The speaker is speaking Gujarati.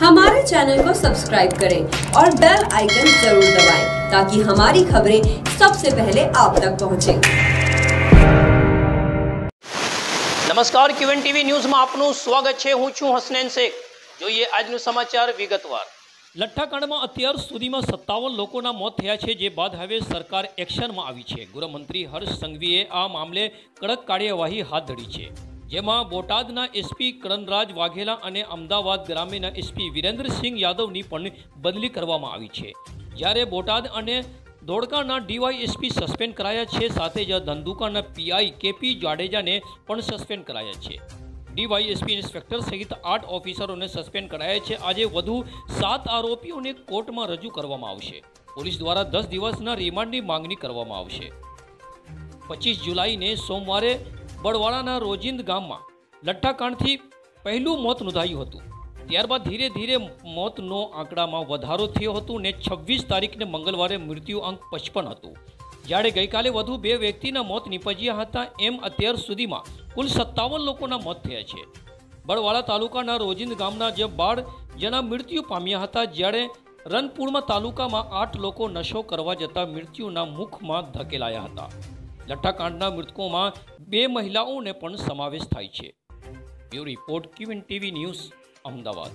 हमारे चैनल को सब्सक्राइब करें और बेल आइकन जरूर दबाएं ताकि हमारी खबरें सबसे पहले आप तक पहुंचे નમસ્કાર ક્યુએન ટીવી ન્યૂઝમાં આપનું સ્વાગત છે હું છું હસનૈન શેખ જોઈએ આજનું સમાચાર વિગતવાર લઠ્ઠાકાંડમાં અત્યાર સુધીમાં સત્તાવન લોકોના મોત થયા છે જે બાદ હવે સરકાર એક્શનમાં આવી છે ગૃહમંત્રી હર્ષ સંઘવીએ આ મામલે કડક કાર્યવાહી હાથ ધરી છે જેમાં બોટાદના એસપી કરણરાજ વાઘેલા અને અમદાવાદ ગ્રામ્યના એસપી વિરેન્દ્રસિંહ યાદવની પણ બદલી કરવામાં આવી છે. જ્યારે બોટાદ અને ધોળકાના ડીવાયએસપી સસ્પેન્ડ કરાયા છે, સાથે જ ધંધુકાના પીઆઈ કેપી જાડેજાને પણ સસ્પેન્ડ કરાયા છે. ડીવાયએસપી ઇન્સ્પેક્ટર સહિત આઠ ઓફિસરોને સસ્પેન્ડ કરાયા છે. આજે વધુ સાત આરોપીઓને કોર્ટમાં રજૂ કરવામાં આવશે. પોલીસ દ્વારા દસ દિવસના રિમાન્ડની માંગણી કરવામાં આવશે. પચીસ જુલાઈને સોમવારે બળવાડાના રોજિંદ ગામમાં લઠ્ઠાકાંડથી પહેલું મોત નોંધાયું હતું. ત્યારબાદ ધીરે ધીરે મોતનો આંકડામાં વધારો થયો હતો ને છવ્વીસ તારીખને મંગળવારે મૃત્યુ અંક પચપન હતું. જ્યારે ગઈકાલે વધુ બે વ્યક્તિના મોત નીપજ્યા હતા એમ અત્યાર સુધીમાં કુલ સત્તાવન લોકોના મોત થયા છે. બળવાળા તાલુકાના રોજિંદ ગામના જે બાળ જેના મૃત્યુ પામ્યા હતા જ્યારે રનપુરમાં તાલુકામાં આઠ લોકો નશો કરવા જતા મૃત્યુના મુખમાં ધકેલાયા હતા. લઠ્ઠાકાંડના મૃતકોમાં બે મહિલાઓને પણ સમાવેશ થાય છે. Bureau report QN TV news Ahmedabad.